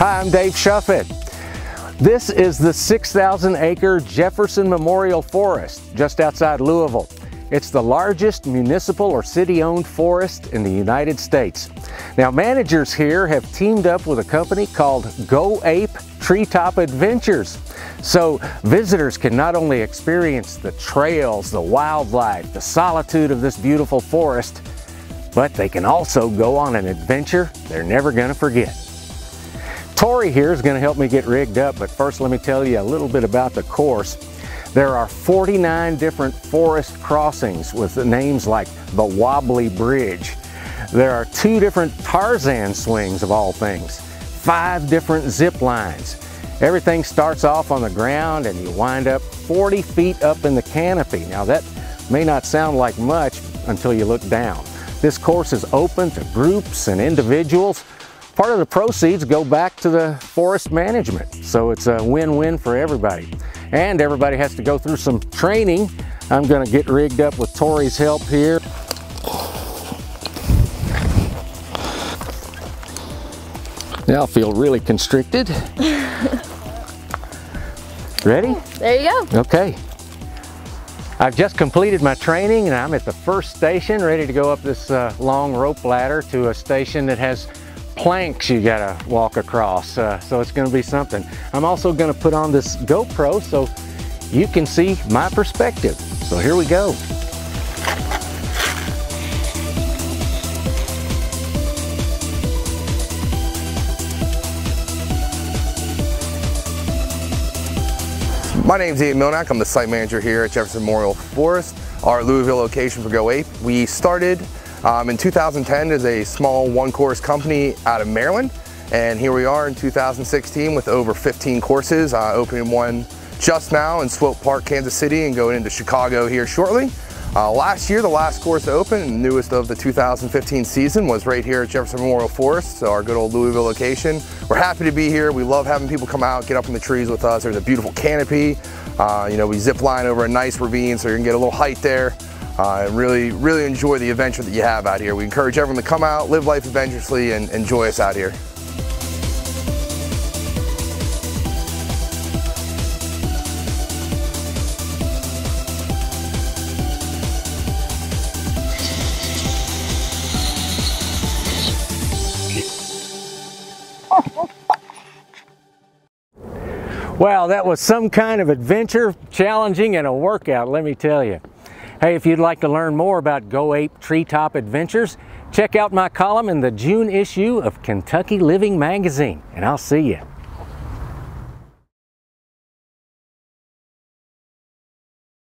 Hi, I'm Dave Shuffett. This is the 6,000 acre Jefferson Memorial Forest just outside Louisville. It's the largest municipal or city owned forest in the United States. Now managers here have teamed up with a company called Go Ape Treetop Adventures. So visitors can not only experience the trails, the wildlife, the solitude of this beautiful forest, but they can also go on an adventure they're never gonna forget. Tori here is gonna help me get rigged up, but first let me tell you a little bit about the course. There are 49 different forest crossings with names like the Wobbly Bridge. There are two different Tarzan swings of all things, five different zip lines. Everything starts off on the ground and you wind up 40 feet up in the canopy. Now that may not sound like much until you look down. This course is open to groups and individuals Part of the proceeds go back to the forest management, so it's a win-win for everybody. And everybody has to go through some training. I'm gonna get rigged up with Tori's help here. Now I feel really constricted. Ready? There you go. Okay. I've just completed my training and I'm at the first station ready to go up this uh, long rope ladder to a station that has planks you gotta walk across. Uh, so it's gonna be something. I'm also gonna put on this GoPro so you can see my perspective. So here we go. My name is Ian Milnack. I'm the site manager here at Jefferson Memorial Forest, our Louisville location for Go Ape. We started um, in 2010 as a small one course company out of Maryland and here we are in 2016 with over 15 courses, uh, opening one just now in Swope Park, Kansas City and going into Chicago here shortly. Uh, last year, the last course to open, newest of the 2015 season, was right here at Jefferson Memorial Forest, so our good old Louisville location. We're happy to be here. We love having people come out, get up in the trees with us. There's a beautiful canopy. Uh, you know, we zip line over a nice ravine, so you can get a little height there uh, really, really enjoy the adventure that you have out here. We encourage everyone to come out, live life adventurously, and enjoy us out here. Wow, that was some kind of adventure, challenging, and a workout, let me tell you. Hey, if you'd like to learn more about Go Ape Treetop Adventures, check out my column in the June issue of Kentucky Living Magazine, and I'll see you.